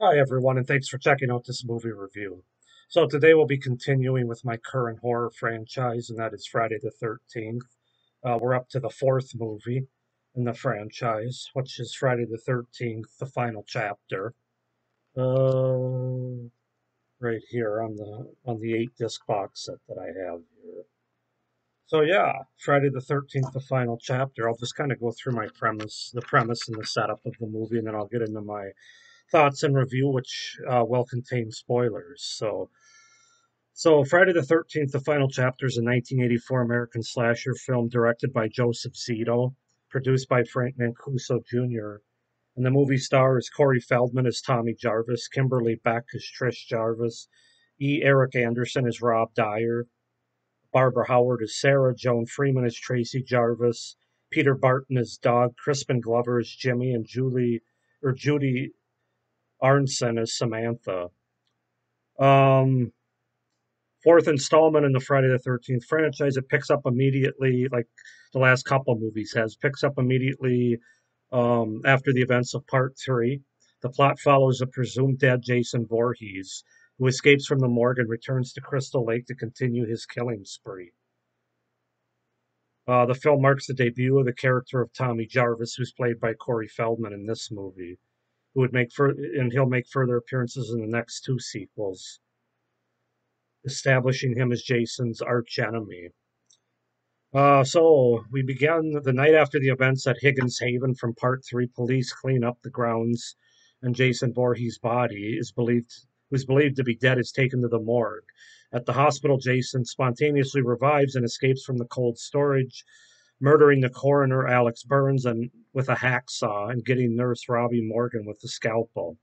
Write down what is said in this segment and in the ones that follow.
Hi, everyone, and thanks for checking out this movie review. So, today we'll be continuing with my current horror franchise, and that is Friday the 13th. Uh, we're up to the fourth movie in the franchise, which is Friday the 13th, the final chapter. Uh, right here on the on the eight disc box set that I have here. So yeah, Friday the 13th, the final chapter. I'll just kind of go through my premise, the premise and the setup of the movie, and then I'll get into my thoughts and review, which uh, will contain spoilers. So, so Friday the Thirteenth, the final chapter is a 1984 American slasher film directed by Joseph Zito, produced by Frank Mancuso Jr. And the movie stars Corey Feldman as Tommy Jarvis, Kimberly Beck as Trish Jarvis, E. Erich Anderson as Rob Dyer, Barbara Howard as Sarah, Joan Freeman as Tracy Jarvis, Peter Barton as Doug, Crispin Glover as Jimmy, and Julie or Judy Aronson as Samantha. Um, fourth installment in the Friday the Thirteenth franchise. It picks up immediately, like the last couple movies has, picks up immediately um, after the events of Part Three. The plot follows a presumed dead Jason Voorhees, who escapes from the morgue and returns to Crystal Lake to continue his killing spree. Uh, the film marks the debut of the character of Tommy Jarvis, who's played by Corey Feldman in this movie who would make fur- and he'll make further appearances in the next two sequels, establishing him as Jason's archenemy. Uh, so we began the night after the events at Higgins Haven from Part Three. Police clean up the grounds, and Jason Voorhees' body is believed was believed to be dead is taken to the morgue. At the hospital, Jason spontaneously revives and escapes from the cold storage, murdering the coroner Axel Burns and with a hacksaw and getting nurse Robbie Morgan with the scalpel.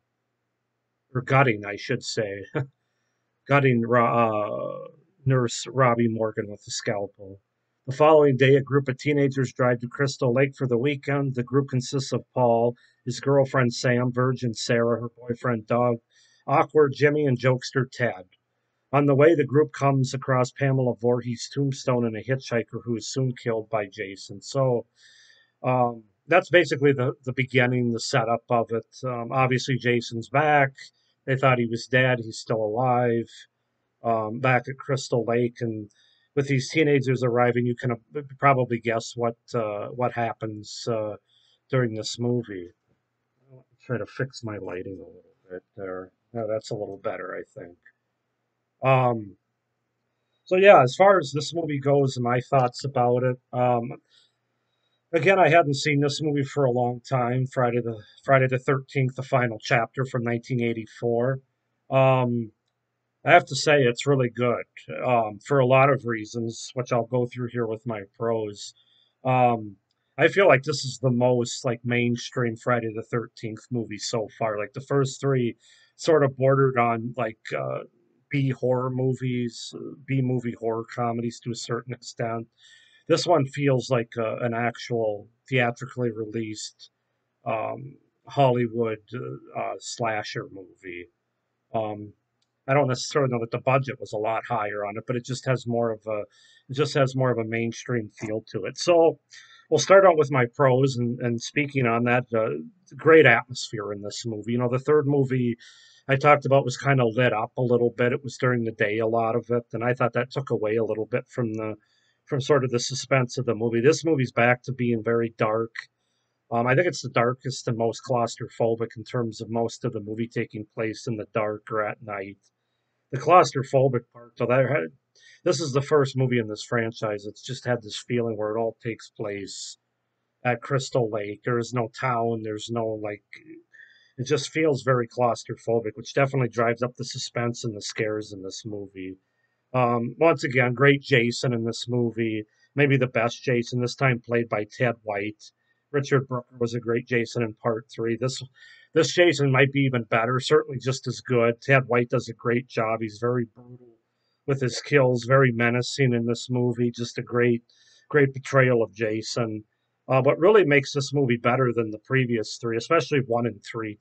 Or gutting, I should say. gutting uh, nurse Robbie Morgan with the scalpel. The following day, a group of teenagers drive to Crystal Lake for the weekend. The group consists of Paul, his girlfriend Sam, Virgin Sarah, her boyfriend Doug, Awkward Jimmy, and Jokester Ted. On the way, the group comes across Pamela Voorhees' tombstone and a hitchhiker who is soon killed by Jason. So um, that's basically the, the beginning, the setup of it. Um, obviously, Jason's back. They thought he was dead. He's still alive um, back at Crystal Lake. And with these teenagers arriving, you can uh, probably guess what uh, what happens uh, during this movie. I'll try to fix my lighting a little bit there. That's a little better, I think. Um, so yeah, as far as this movie goes, my thoughts about it. Um, again, I hadn't seen this movie for a long time. Friday the Friday the Thirteenth, the final chapter from 1984. Um, I have to say it's really good um, for a lot of reasons, which I'll go through here with my pros. Um, I feel like this is the most like mainstream Friday the Thirteenth movie so far. Like the first three, sort of bordered on like uh, B horror movies, B movie horror comedies to a certain extent. This one feels like uh, an actual theatrically released um, Hollywood uh, slasher movie. Um, I don't necessarily know that the budget was a lot higher on it, but it just has more of a it just has more of a mainstream feel to it. So we'll start out with my pros and, and speaking on that, uh, great atmosphere in this movie. You know, the third movie I talked about was kind of lit up a little bit. It was during the day a lot of it, and I thought that took away a little bit from the from sort of the suspense of the movie. This movie's back to being very dark. Um, I think it's the darkest and most claustrophobic in terms of most of the movie taking place in the dark or at night the claustrophobic part. So that this is the first movie in this franchise that's just had this feeling where it all takes place at Crystal Lake. There is no town. There's no like. It just feels very claustrophobic, which definitely drives up the suspense and the scares in this movie. Um, once again, great Jason in this movie. Maybe the best Jason, this time played by Ted White. Richard Brooker was a great Jason in part three. This this Jason might be even better, certainly just as good. Ted White does a great job. He's very brutal with his kills, very menacing in this movie. Just a great, great portrayal of Jason. Uh, what really makes this movie better than the previous three, especially one and three.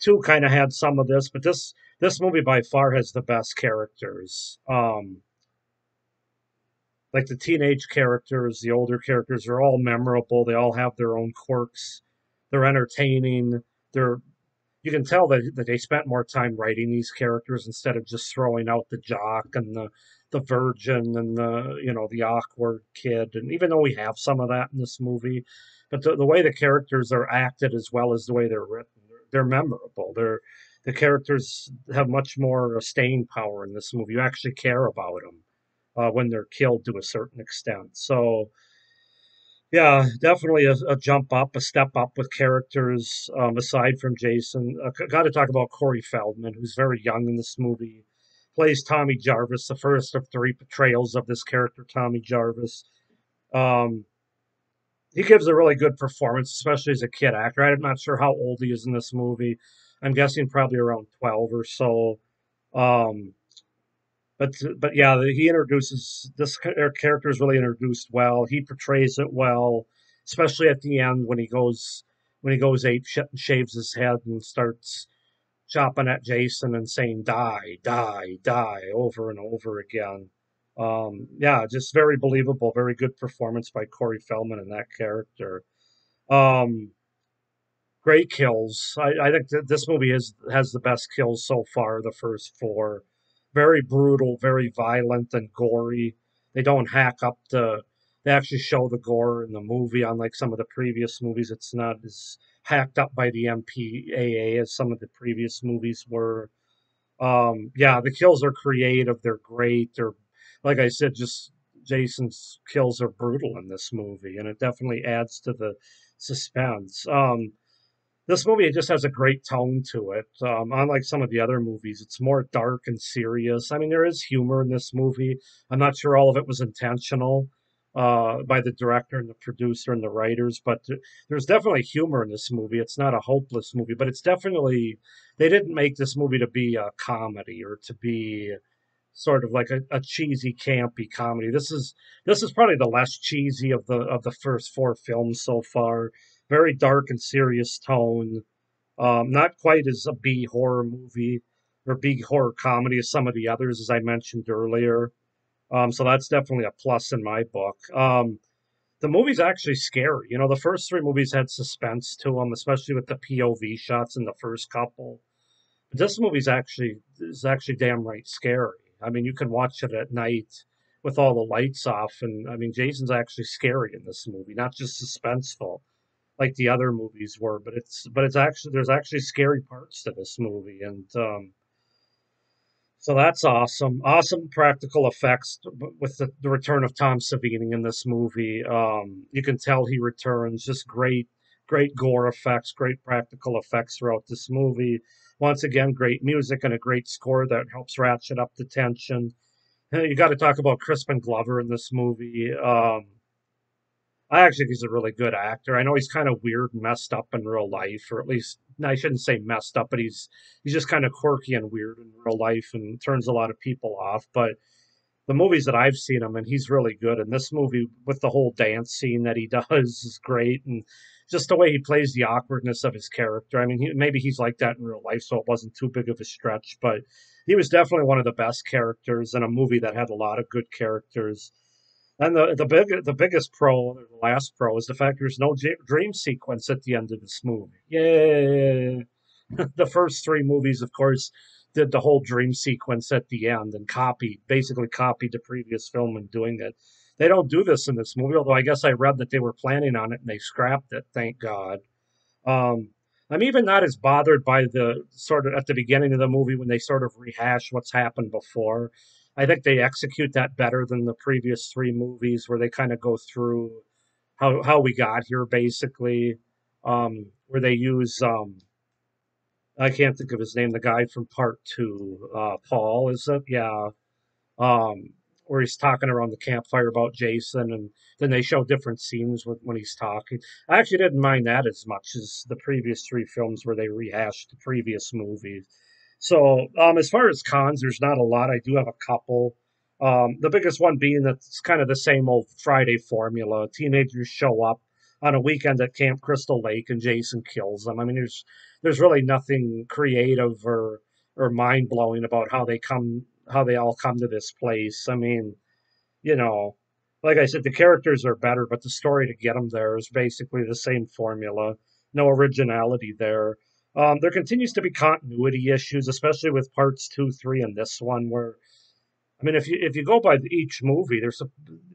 Two kind of had some of this, but this this movie by far has the best characters. Um, like the teenage characters, the older characters are all memorable. They all have their own quirks. They're entertaining. They're you can tell that, that they spent more time writing these characters instead of just throwing out the jock and the the virgin and the you know the awkward kid and even though we have some of that in this movie but the, the way the characters are acted as well as the way they're written they're, memorable they're the characters have much more staying power in this movie you actually care about them uh, when they're killed to a certain extent so yeah, definitely a, a, jump up, a step up with characters um, aside from Jason. Uh, Got to talk about Corey Feldman, who's very young in this movie. Plays Tommy Jarvis, the first of three portrayals of this character, Tommy Jarvis. Um, he gives a really good performance, especially as a kid actor. I'm not sure how old he is in this movie. I'm guessing probably around 12 or so. Um, but but yeah, he introduces this character is really introduced well. He portrays it well, especially at the end when he goes when he goes ape shit and shaves his head and starts chopping at Jason and saying "die, die, die" over and over again. Um, yeah, just very believable, very good performance by Corey Feldman in that character. Um, great kills. I, I think that this movie is has the best kills so far. The first four very brutal, very violent and gory. They don't hack up the. They actually show the gore in the movie, unlike some of the previous movies. It's not as hacked up by the MPAA as some of the previous movies were. Um, yeah, the kills are creative. They're great. They're, like I said, just Jason's kills are brutal in this movie, and it definitely adds to the suspense. Um, this movie it just has a great tone to it. Um, unlike some of the other movies, it's more dark and serious. I mean, there is humor in this movie. I'm not sure all of it was intentional uh, by the director and the producer and the writers, but there's definitely humor in this movie. It's not a hopeless movie, but it's definitely they didn't make this movie to be a comedy or to be sort of like a, a cheesy, campy comedy. This is this is probably the less cheesy of the of the first four films so far very dark and serious tone. Um, not quite as a B horror movie or B horror comedy as some of the others, as I mentioned earlier. Um, so that's definitely a plus in my book. Um, the movie's actually scary. You know, the first three movies had suspense to them, especially with the POV shots in the first couple. But this movie's actually is actually damn right scary. I mean, you can watch it at night with all the lights off, and I mean, Jason's actually scary in this movie, not just suspenseful like the other movies were, but it's but it's actually there's actually scary parts to this movie, and um, so that's awesome. Awesome practical effects with the, the return of Tom Savini in this movie. Um, you can tell he returns. Just great, great gore effects, great practical effects throughout this movie. Once again, great music and a great score that helps ratchet up the tension. You got to talk about Crispin Glover in this movie. Um, I actually think he's a really good actor. I know he's kind of weird messed up in real life, or at least I shouldn't say messed up, but he's he's just kind of quirky and weird in real life and turns a lot of people off. But the movies that I've seen him and he's really good. And this movie with the whole dance scene that he does is great, and just the way he plays the awkwardness of his character. I mean, he, maybe he's like that in real life, so it wasn't too big of a stretch. But he was definitely one of the best characters in a movie that had a lot of good characters. And the the big the biggest pro, the last pro, is the fact there's no dream sequence at the end of this movie. Yeah, the first three movies, of course, did the whole dream sequence at the end and copied, basically copied the previous film in doing it. They don't do this in this movie, although I guess I read that they were planning on it and they scrapped it. Thank God. Um, I'm even not as bothered by the sort of at the beginning of the movie when they sort of rehash what's happened before. I think they execute that better than the previous three movies, where they kind of go through how how we got here, basically. Um, where they use um, I can't think of his name, the guy from Part Two, uh, Paul, is it? Yeah. Um, where he's talking around the campfire about Jason, and then they show different scenes with, when he's talking. I actually didn't mind that as much as the previous three films where they rehashed the previous movies. So, um, as far as cons, there's not a lot. I do have a couple. Um, the biggest one being that it's kind of the same old Friday formula. Teenagers show up on a weekend at Camp Crystal Lake, and Jason kills them. I mean, there's there's really nothing creative or or mind blowing about how they come how they all come to this place. I mean, you know, like I said, the characters are better, but the story to get them there is basically the same formula. No originality there. Um, there continues to be continuity issues, especially with parts two, three, and this one, where I mean, if you if you go by each movie, there's a,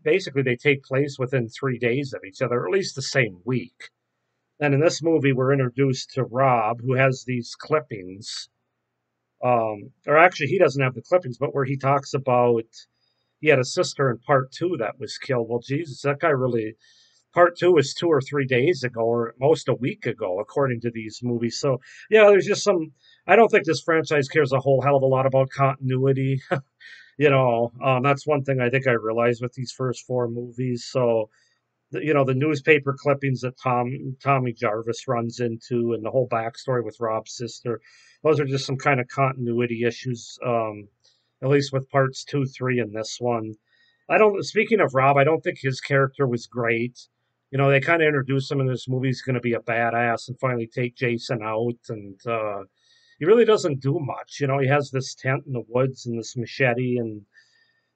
basically they take place within three days of each other, or at least the same week. And in this movie, we're introduced to Rob, who has these clippings. Um, or actually, he doesn't have the clippings, but where he talks about he had a sister in part two that was killed. Well, Jesus, that guy really. Part two is two or three days ago, or most a week ago, according to these movies. So, yeah, there's just some. I don't think this franchise cares a whole hell of a lot about continuity. you know, um, that's one thing I think I realized with these first four movies. So, you know the newspaper clippings that Tom Tommy Jarvis runs into and the whole backstory with Rob's sister. Those are just some kind of continuity issues. Um, at least with parts two, three, and this one. I don't. Speaking of Rob, I don't think his character was great. You know, they kind of introduce him in this movie. He's going to be a badass and finally take Jason out, and uh, he really doesn't do much. You know, he has this tent in the woods and this machete, and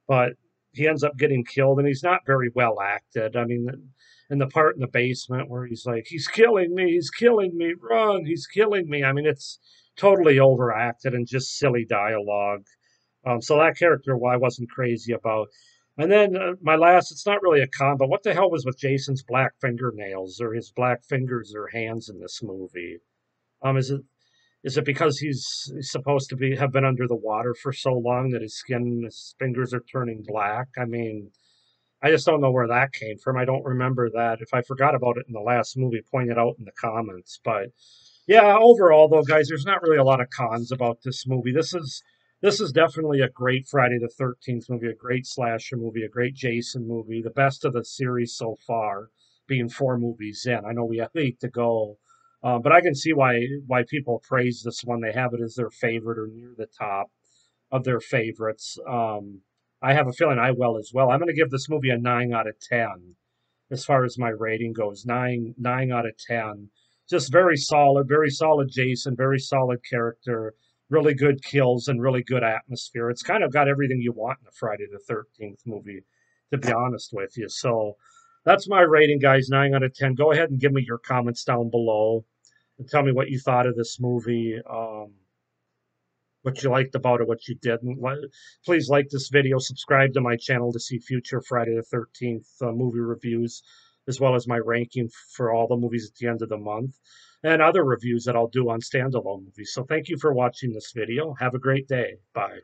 but he ends up getting killed, and he's not very well acted. I mean, in the part in the basement where he's like, "He's killing me! He's killing me! Run! He's killing me!" I mean, it's totally overacted and just silly dialogue. Um, so that character, I wasn't crazy about. And then uh, my last, it's not really a con, but what the hell was with Jason's black fingernails or his black fingers or hands in this movie? Um, is it is it because he's, he's supposed to be have been under the water for so long that his skin, his fingers are turning black? I mean, I just don't know where that came from. I don't remember that. If I forgot about it in the last movie, point it out in the comments. But yeah, overall though, guys, there's not really a lot of cons about this movie. This is this is definitely a great Friday the Thirteenth movie, a great slasher movie, a great Jason movie, the best of the series so far, being four movies in. I know we have eight to go. Uh, but I can see why why people praise this one. They have it as their favorite or near the top of their favorites. Um, I have a feeling I will as well. I'm going to give this movie a nine out of ten as far as my rating goes. Nine nine out of ten. Just very solid, very solid Jason, very solid character, really good kills and really good atmosphere. It's kind of got everything you want in a Friday the Thirteenth movie, to be honest with you. So that's my rating, guys. Nine out of ten. Go ahead and give me your comments down below and tell me what you thought of this movie, um, what you liked about it, what you didn't. Please like this video, subscribe to my channel to see future Friday the 13th uh, movie reviews, as well as my ranking for all the movies at the end of the month, and other reviews that I'll do on standalone movies. So thank you for watching this video. Have a great day. Bye.